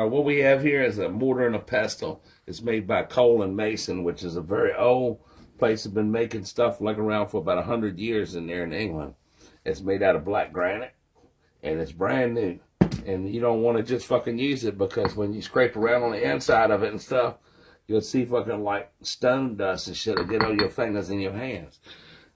Uh, what we have here is a mortar and a pestle. It's made by Cole and Mason, which is a very old place that's been making stuff like around for about hundred years in there in England. It's made out of black granite, and it's brand new. And you don't want to just fucking use it because when you scrape around on the inside of it and stuff, you'll see fucking like stone dust and shit will get on your fingers and your hands.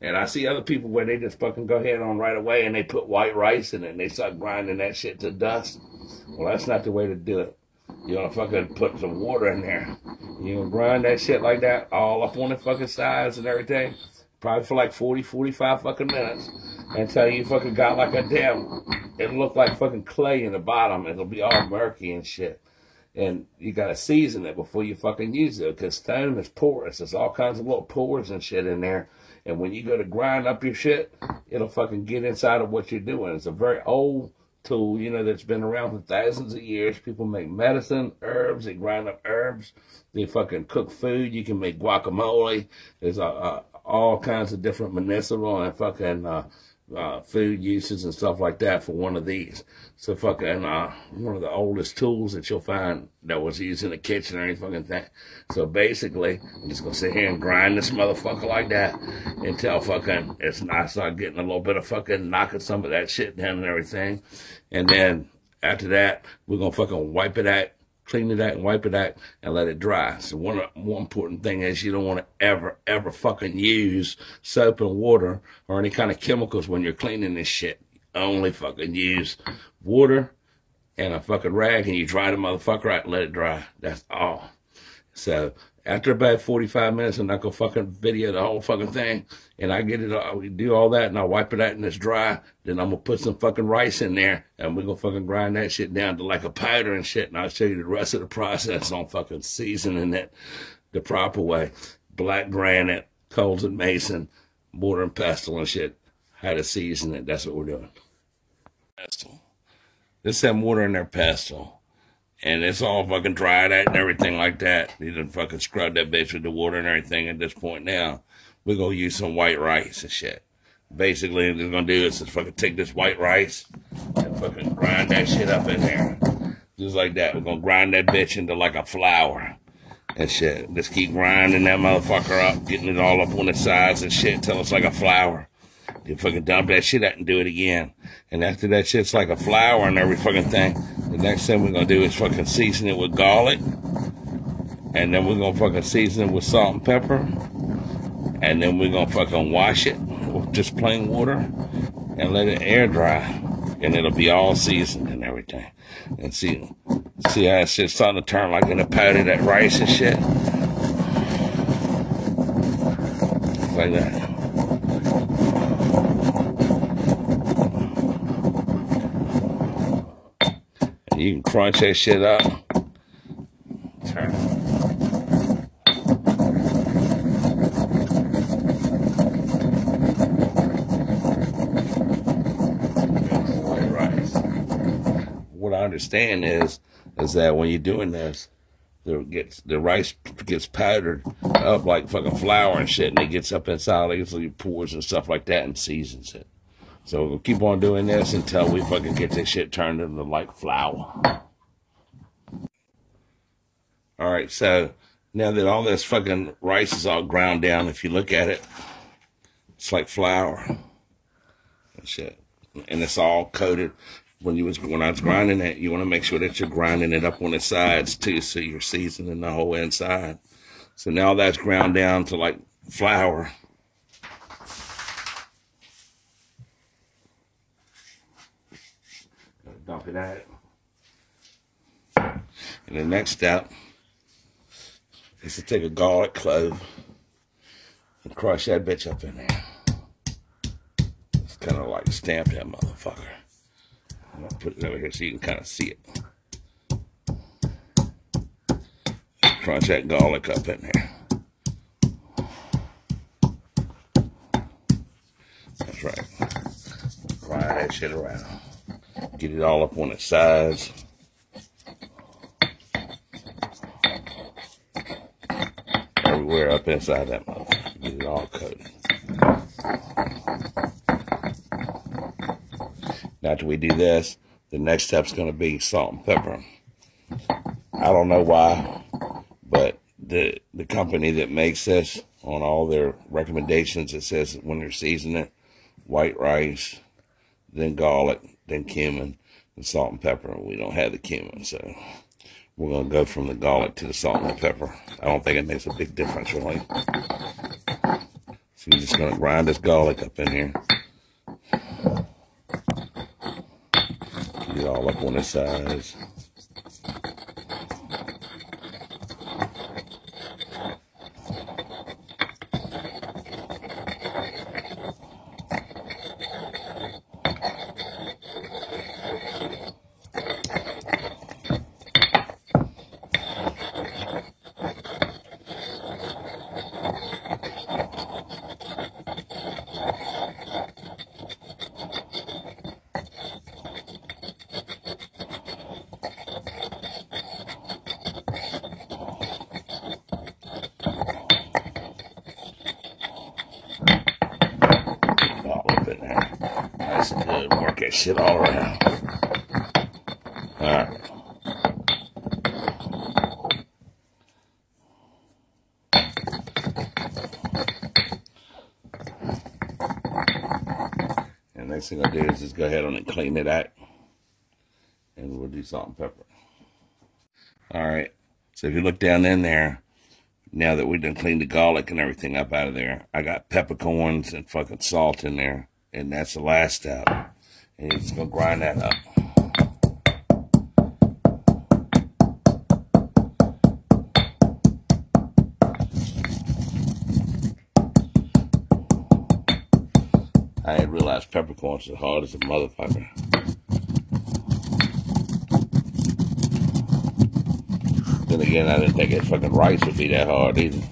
And I see other people where they just fucking go ahead on right away and they put white rice in it and they start grinding that shit to dust. Well, that's not the way to do it. You to fucking put some water in there. You gonna grind that shit like that all up on the fucking sides and everything. Probably for like 40, 45 fucking minutes until you fucking got like a damn, it'll look like fucking clay in the bottom. It'll be all murky and shit. And you gotta season it before you fucking use it because stone is porous. There's all kinds of little pores and shit in there. And when you go to grind up your shit, it'll fucking get inside of what you're doing. It's a very old tool, you know, that's been around for thousands of years. People make medicine, herbs, they grind up herbs, they fucking cook food. You can make guacamole. There's uh, uh, all kinds of different medicinal and fucking uh, uh, food uses and stuff like that for one of these. So fucking uh, one of the oldest tools that you'll find that was used in the kitchen or any fucking thing. So basically, I'm just gonna sit here and grind this motherfucker like that until fucking it's not start getting a little bit of fucking knocking some of that shit down and everything. And then after that, we're gonna fucking wipe it out clean it out and wipe it out and let it dry. So one one important thing is you don't want to ever ever fucking use soap and water or any kind of chemicals when you're cleaning this shit. Only fucking use water and a fucking rag and you dry the motherfucker out and let it dry. That's all. So after about 45 minutes, and I'm fucking video the whole fucking thing. And I get it, I do all that and I wipe it out and it's dry. Then I'm gonna put some fucking rice in there and we're gonna fucking grind that shit down to like a powder and shit. And I'll show you the rest of the process on fucking seasoning it the proper way. Black granite, Coles and Mason, mortar and pestle and shit. How to season it. That's what we're doing. Pestle. This have mortar in their pestle and it's all fucking dried out and everything like that. You done fucking scrub that bitch with the water and everything at this point now. We're gonna use some white rice and shit. Basically, what we're gonna do is just fucking take this white rice and fucking grind that shit up in there. Just like that. We're gonna grind that bitch into like a flour and shit. Just keep grinding that motherfucker up, getting it all up on the sides and shit till it's like a flour. You fucking dump that shit out and do it again. And after that shit's like a flour and every fucking thing, the next thing we're gonna do is fucking season it with garlic. And then we're gonna fucking season it with salt and pepper. And then we're gonna fucking wash it with just plain water and let it air dry. And it'll be all seasoned and everything. And see see how it's shit's starting to turn like in a powder that rice and shit. Like that. You can crunch that shit up. Turn. What I understand is, is that when you're doing this, the gets the rice gets powdered up like fucking flour and shit, and it gets up inside like little pores and stuff like that, and seasons it. So we'll keep on doing this until we fucking get this shit turned into like flour. All right, so now that all this fucking rice is all ground down, if you look at it, it's like flour and shit, and it's all coated. When you was when I was grinding it, you want to make sure that you're grinding it up on the sides too, so you're seasoning the whole inside. So now that's ground down to like flour. Dump it out. And the next step is to take a garlic clove and crush that bitch up in there. It's kind of like stamp that motherfucker. I'm gonna put it over here so you can kind of see it. Crunch that garlic up in there. That's right. Grind that shit around. Get it all up on its sides. Everywhere up inside that motherfucker. Get it all coated. Now, after we do this, the next step's going to be salt and pepper. I don't know why, but the the company that makes this on all their recommendations, it says when you're seasoning it, white rice, then garlic, then cumin, and salt and pepper. We don't have the cumin, so we're gonna go from the garlic to the salt and the pepper. I don't think it makes a big difference really. So you're just gonna grind this garlic up in here. Get it all up on the sides. all up in there. Nice and that shit all around. Alright. And next thing I do is just go ahead on and clean it out. And we'll do salt and pepper. Alright. So if you look down in there, now that we done cleaned the garlic and everything up out of there, I got peppercorns and fucking salt in there. And that's the last step. And you're just gonna grind that up. I didn't realize peppercorns are hard as a motherfucker. Then again, I didn't think that fucking rice would be that hard either.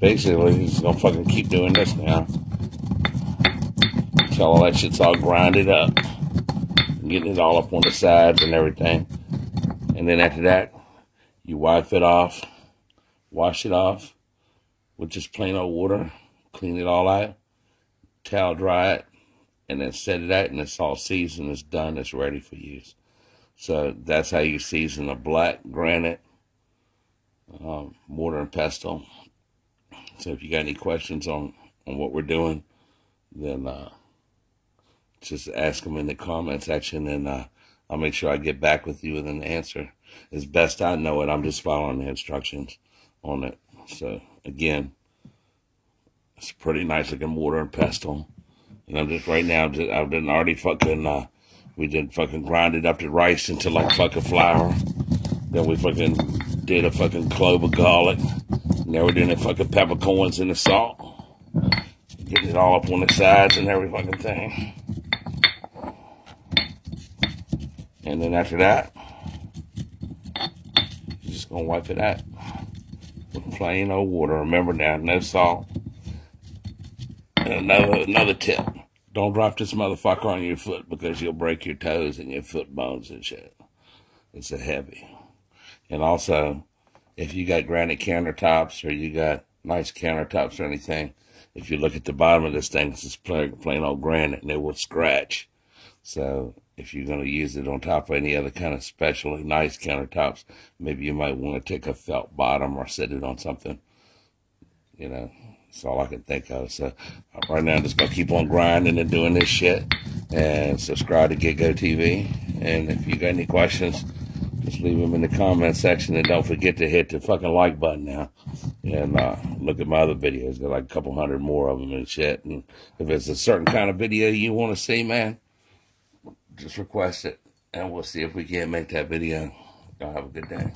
Basically, he's gonna fucking keep doing this now. All that shit's all grinded up. Getting it all up on the sides and everything. And then after that, you wipe it off, wash it off with just plain old water, clean it all out, towel dry it, and then set it out, and it's all seasoned, it's done, it's ready for use. So that's how you season a black granite um, mortar and pestle. So if you got any questions on, on what we're doing, then uh, just ask them in the comment section, and uh, I'll make sure I get back with you with an answer. As best I know it, I'm just following the instructions on it. So again, it's a pretty nice looking mortar and pestle. And I'm just right now, I've been already fucking, uh, we did fucking grinded up the rice into like fucking flour. Then we fucking did a fucking clove of garlic. Now we're doing the fucking peppercorns and the salt. Getting it all up on the sides and every fucking thing. And then after that, you're just gonna wipe it out with plain old water. Remember now, no salt. And another another tip: don't drop this motherfucker on your foot because you'll break your toes and your foot bones and shit. It's a heavy. And also, if you got granite countertops or you got nice countertops or anything, if you look at the bottom of this thing, it's just plain, plain old granite and it will scratch. So if you're going to use it on top of any other kind of specially nice countertops, maybe you might want to take a felt bottom or set it on something. You know, that's all I can think of. So right now, I'm just going to keep on grinding and doing this shit. And subscribe to Get Go TV. And if you got any questions, just leave them in the comment section. And don't forget to hit the fucking like button now. And uh, look at my other videos. Got like a couple hundred more of them and shit. And if it's a certain kind of video you want to see, man, just request it, and we'll see if we can't make that video. Y'all have a good day.